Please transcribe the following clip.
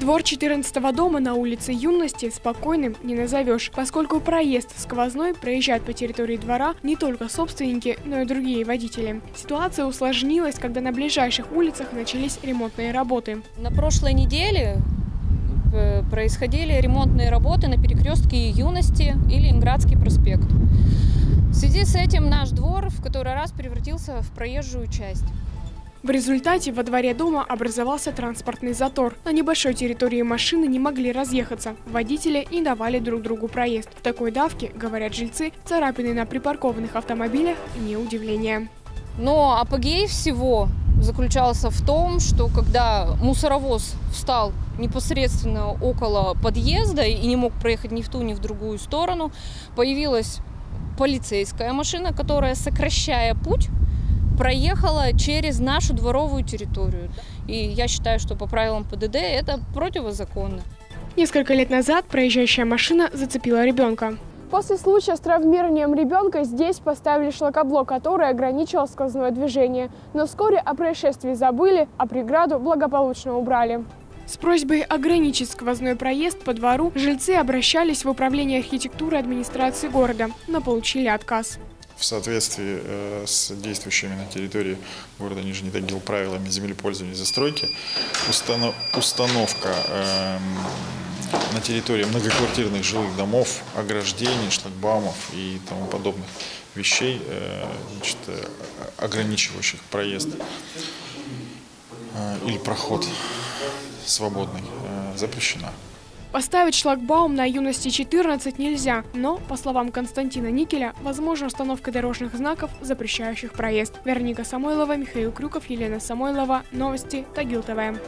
Двор 14 дома на улице Юности спокойным не назовешь, поскольку проезд сквозной проезжает по территории двора не только собственники, но и другие водители. Ситуация усложнилась, когда на ближайших улицах начались ремонтные работы. На прошлой неделе э, происходили ремонтные работы на перекрестке Юности и Ленинградский проспект. В связи с этим наш двор в который раз превратился в проезжую часть. В результате во дворе дома образовался транспортный затор. На небольшой территории машины не могли разъехаться. Водители не давали друг другу проезд. В такой давке, говорят жильцы, царапины на припаркованных автомобилях не удивление. Но апогей всего заключался в том, что когда мусоровоз встал непосредственно около подъезда и не мог проехать ни в ту, ни в другую сторону, появилась полицейская машина, которая, сокращая путь, проехала через нашу дворовую территорию. И я считаю, что по правилам ПДД это противозаконно. Несколько лет назад проезжающая машина зацепила ребенка. После случая с травмированием ребенка здесь поставили шлакоблок, который ограничивал сквозное движение. Но вскоре о происшествии забыли, а преграду благополучно убрали. С просьбой ограничить сквозной проезд по двору жильцы обращались в управление архитектуры администрации города, но получили отказ в соответствии э, с действующими на территории города Нижний Тагил правилами землепользования и застройки установка эм, на территории многоквартирных жилых домов, ограждений, шлагбаумов и тому подобных вещей, э, значит, э, ограничивающих проезд или проход свободный, запрещена. Поставить шлагбаум на юности 14 нельзя, но, по словам Константина Никеля, возможна установка дорожных знаков, запрещающих проезд. Вероника Самойлова, Михаил Крюков, Елена Самойлова. Новости Тагил ТВ.